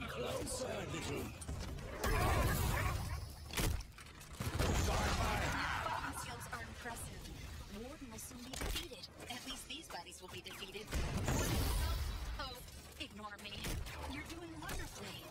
Come closer, little. Are impressive. Will soon be defeated. At least these buddies will be defeated. Oh, ignore me. You're doing wonderfully.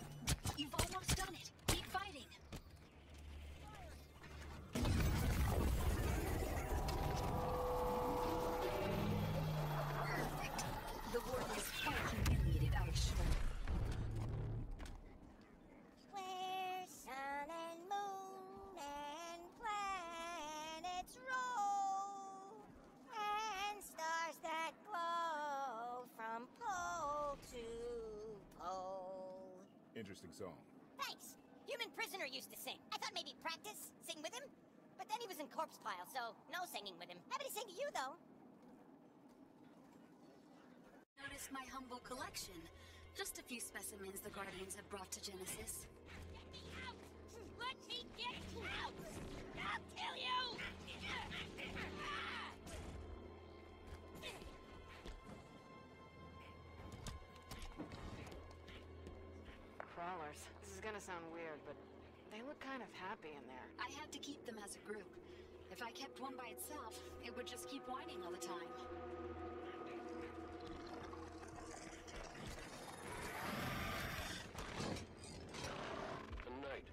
Interesting song. Thanks. Human prisoner used to sing. I thought maybe practice, sing with him. But then he was in corpse pile, so no singing with him. Happy to sing to you though. Noticed my humble collection. Just a few specimens the Guardians have brought to Genesis. Is gonna sound weird, but they look kind of happy in there. I had to keep them as a group. If I kept one by itself, it would just keep whining all the time. A knight.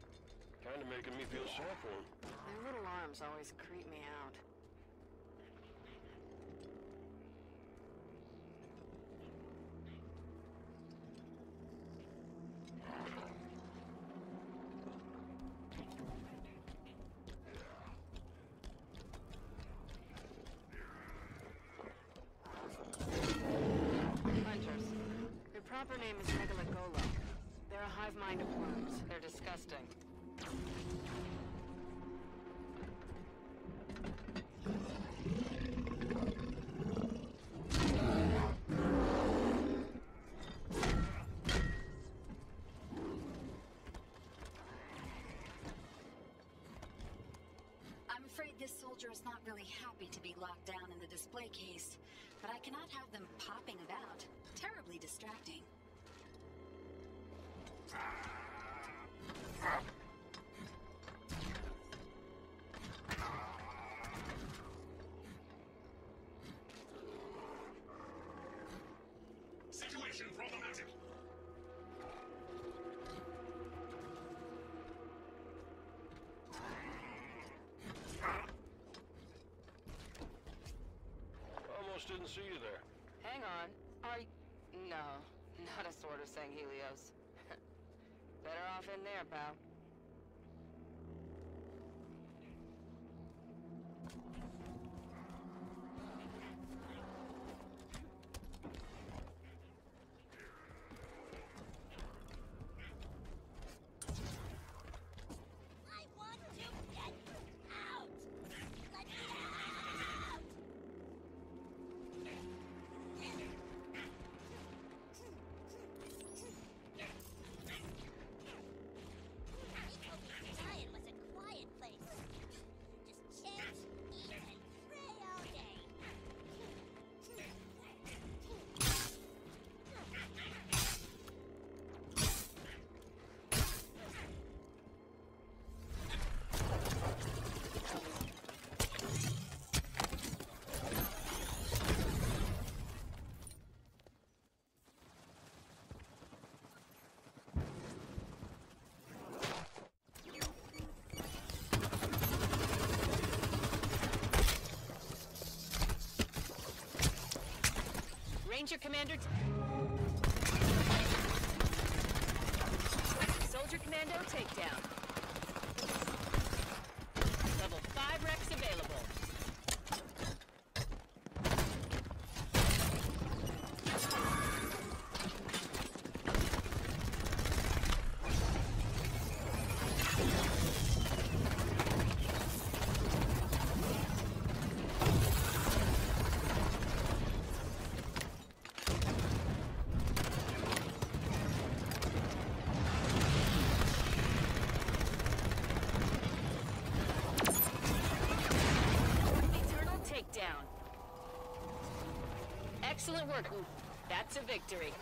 Kinda making me feel sorry for him. Their little arms always creep me out. Hunters. Their proper name is Mgalekgolo. They're a hive mind of worms. They're disgusting. I'm afraid this soldier is not really happy to be locked down in the display case, but I cannot have them popping about. Terribly distracting. Situation problematic. Almost didn't see you there. Hang on. Are y- No, not a sword of saying Helios. Better off in there, pal. Soldier Commander. Soldier Commando takedown. Level 5 REQs available. Eternal takedown. Excellent work. That's a victory.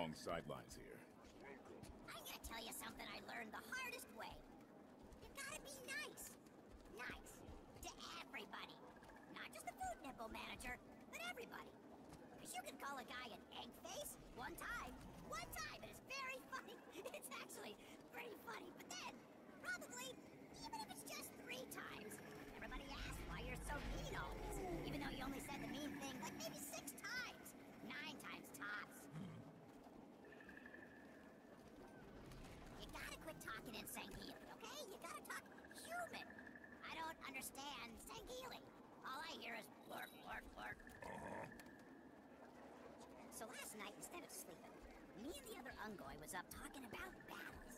Long sidelines here. I'm gonna tell you something I learned the hardest way. You gotta be nice. Nice. To everybody. Not just the food nipple manager, but everybody. Because you can call a guy an egg face one time. One time, and it's very funny. It's actually pretty funny. But then, probably, even if it's just three times, everybody asks why you're so mean always. Even though you only said the mean thing like maybe six times. Nine times tops. You gotta talking in Sangheili, okay? You gotta talk human. I don't understand Sangheili. All I hear is blurk, blurk, blurk. Uh-huh. So last night, instead of sleeping, me and the other Unggoy was up talking about battles.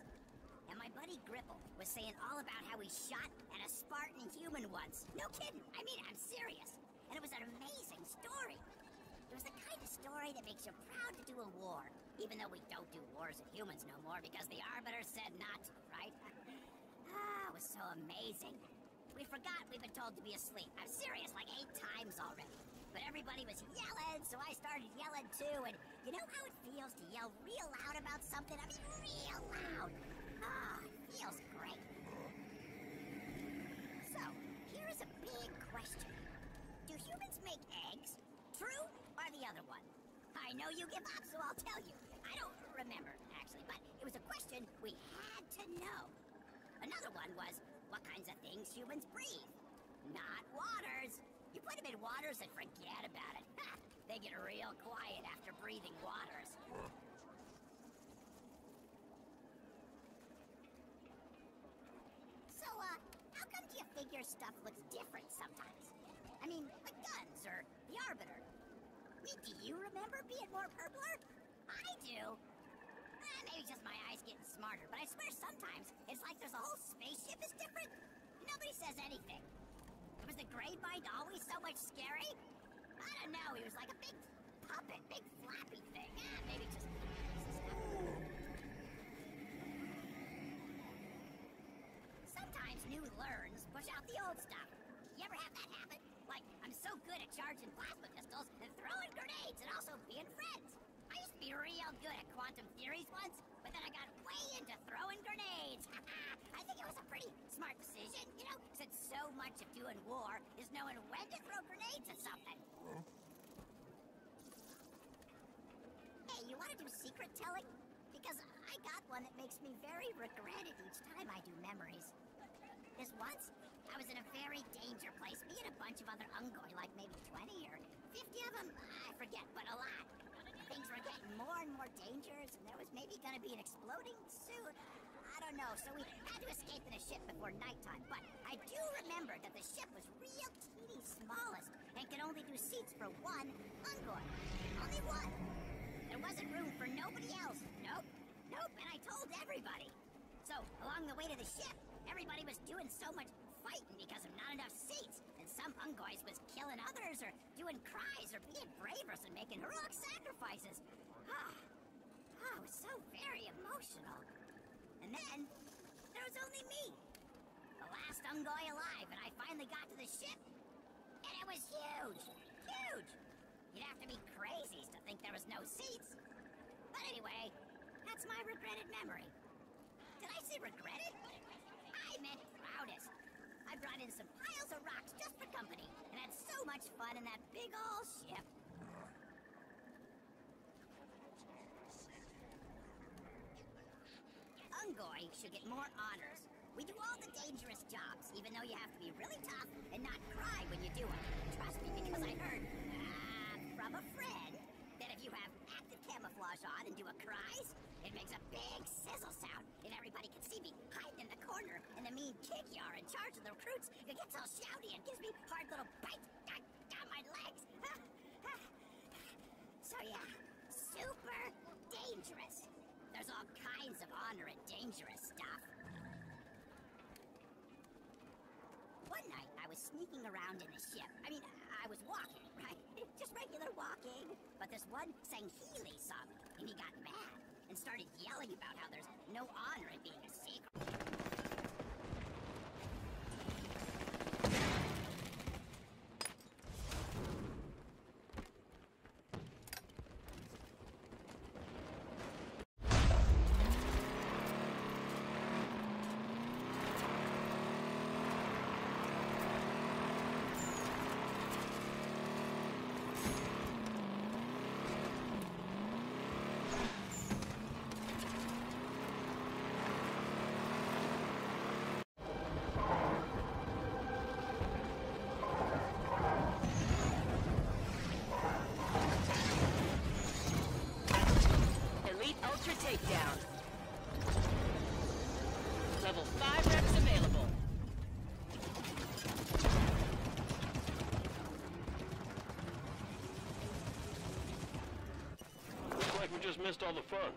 And my buddy Gripple was saying all about how he shot at a Spartan human once. No kidding. I mean, I'm serious. And it was an amazing story. It was the kind of story that makes you proud to do a war, even though we don't do wars with humans no more because the Arbiter said not right? ah, it was so amazing. We forgot we've been told to be asleep. I'm serious, like eight times already. But everybody was yelling, so I started yelling too. And you know how it feels to yell real loud about something? I mean, real loud. Ah, it feels great. So, here is a big question. Do humans make eggs? True or the other one? I know you give up, so I'll tell you. Remember, actually, but it was a question we had to know. Another one was, what kinds of things humans breathe? Not waters. You put them in waters and forget about it. Ha! They get real quiet after breathing waters. So, uh, how come do you figure stuff looks different sometimes? I mean, like guns or the Arbiter. I mean, do you remember being more purpler? I do. Just my eyes getting smarter, but I swear sometimes it's like there's a whole spaceship is different. Nobody says anything. Was the Gravemind always so much scary? I don't know. He was like a big puppet, big flappy thing. Eh, maybe just. Sometimes new learns push out the old stuff. You ever have that happen? Like, I'm so good at charging plasma pistols and throwing grenades and also being friends. I used to be real good at quantum theories once, but then I got into throwing grenades. I think it was a pretty smart decision, you know, since so much of doing war is knowing when to throw grenades at something. Hey, you want to do secret telling? Because I got one that makes me very regretted each time I do memories. This once, I was in a very danger place, me and a bunch of other Unggoy, like maybe 20 or 50 of them, I forget, but a lot. Things were getting more and more dangerous, and there was maybe gonna be an exploding suit. I don't know, so we had to escape in a ship before nighttime, but I do remember that the ship was real teeny smallest and could only do seats for one Unggoy. Only one. There wasn't room for nobody else. Nope. Nope, and I told everybody. So, along the way to the ship, everybody was doing so much fighting because of not enough seats. And some Unggoys was killing others or doing cries or being bravers and making heroic sacrifices. Ah, was so very emotional. And then, there was only me. The last Unggoy alive, and I finally got to the ship. And it was huge! Huge! You'd have to be crazies to think there was no seats. But anyway, that's my regretted memory. Did I say regretted? I meant proudest. I brought in some piles of rocks just for company and had so much fun in that big old ship. Unggoy should get more honors. We do all the dangerous jobs, even though you have to be really tough and not cry when you do it. Trust me, because I heard uh, from a friend that if you have active camouflage on and do a cries, it makes a big sizzle sound, and everybody can see me hiding in the corner. And the mean Kig-Yar in charge of the recruits, it gets all shouty and gives me hard little bites down, down my legs. so yeah, super dangerous. There's all kinds of honor and dangerous stuff. One night, I was around in the ship. I mean, I was walking, right? Just regular walking. But this one sang Healy song, and he got mad and started yelling about how there's no honor in being a secret. Takedown. Level 5 reps available. Looks like we just missed all the fun.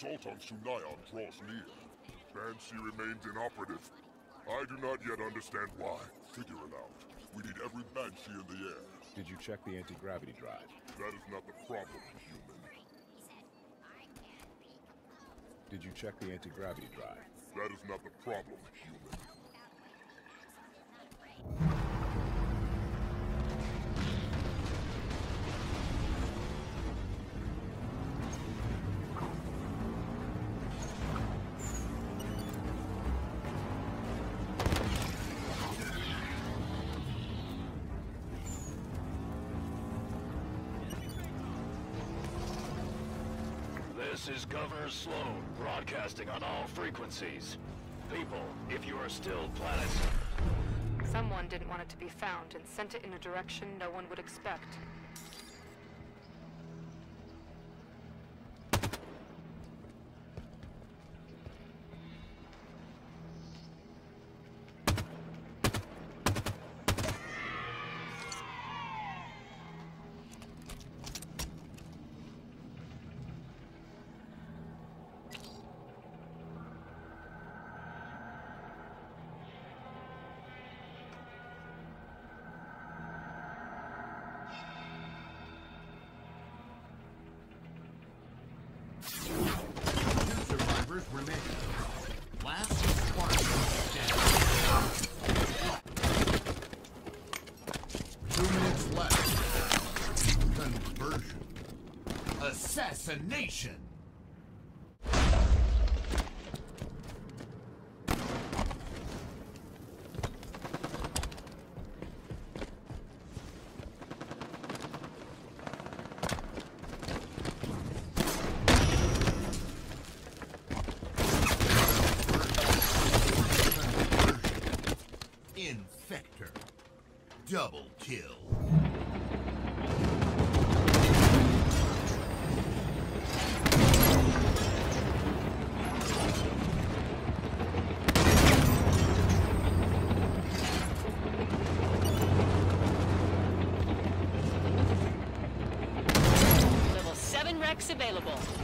Assault on Sunaion draws near. Banshee remains inoperative. I do not yet understand why. Figure it out. We need every Banshee in the air. Did you check the anti-gravity drive? That is not the problem, human. He said, I can't be composed. Did you check the anti-gravity drive? That is not the problem, human. Is Governor Sloan, broadcasting on all frequencies. People, if you are still planet... Someone didn't want it to be found and sent it in a direction no one would expect. Survivors remain. Last dead. Two minutes left. Conversion. Assassination. Conversion. Infector. Double kill. Level 7 REQs available.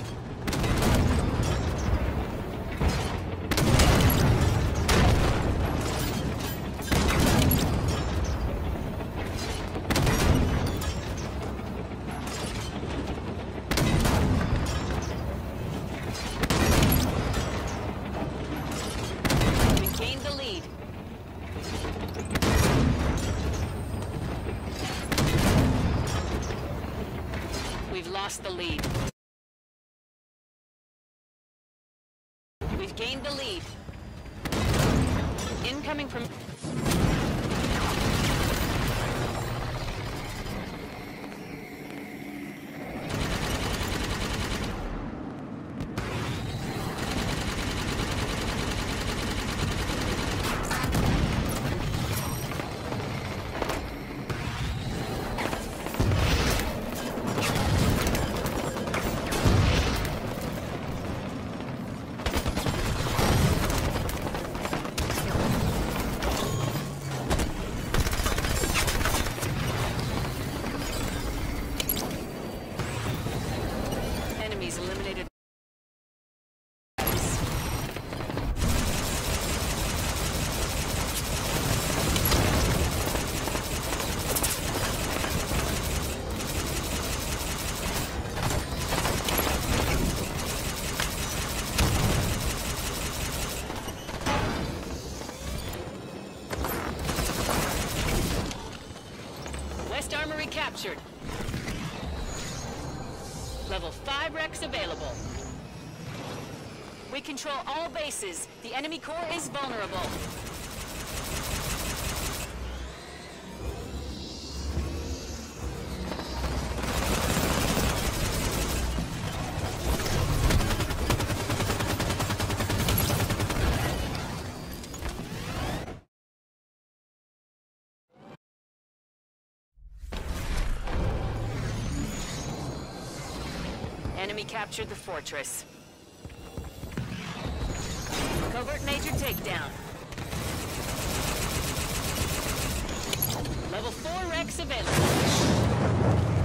The lead. Incoming from... West Armory captured. Level 5 REQs available. We control all bases. The enemy core is vulnerable. Captured the fortress. Covert major takedown. Level 4 REQs available.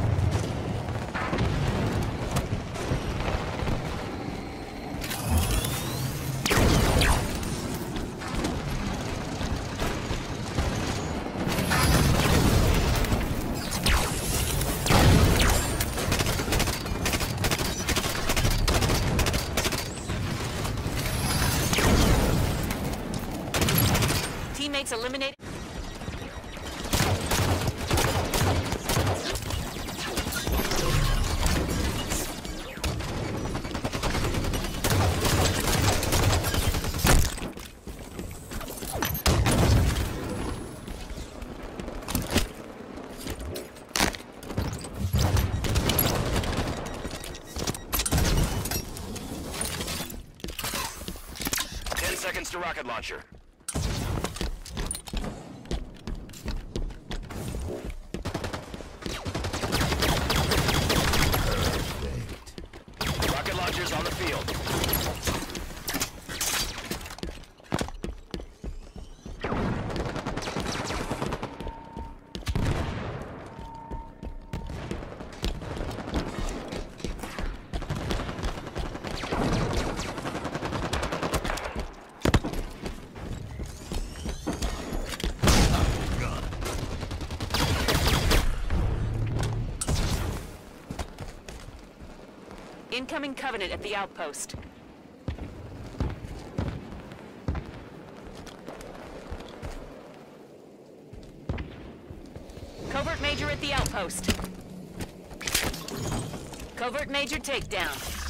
seconds to rocket launcher. The outpost. Covert Major at the outpost. Covert Major takedown.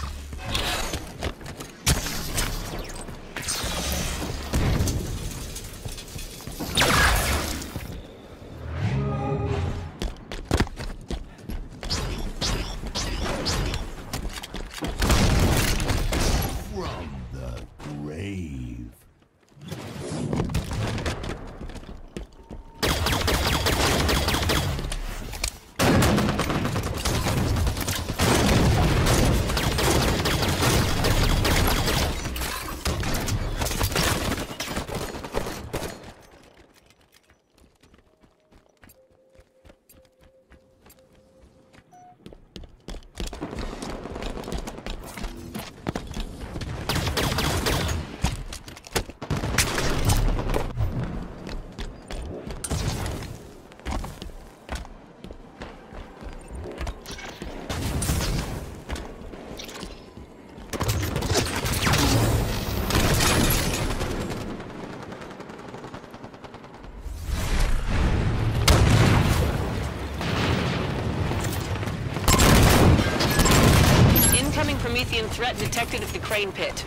Threat detected at the crane pit.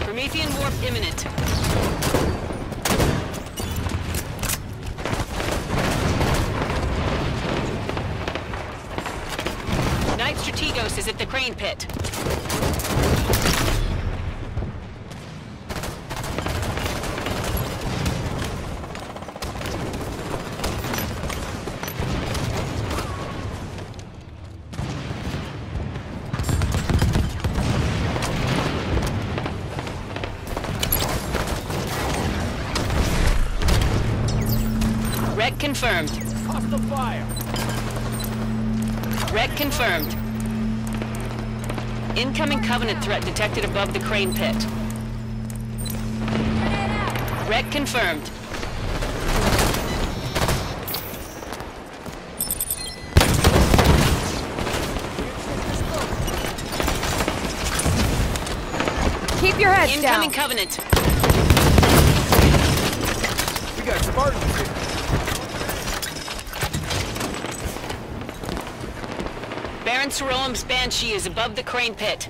Promethean warp imminent. Strategos is at the crane pit. Wreck confirmed. Hostile fire! Wreck confirmed. Incoming Covenant threat detected above the crane pit. Wreck confirmed. Keep your heads Incoming down. Covenant. We got Spartans here. Baron Sarolam's Banshee is above the crane pit.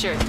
Captured.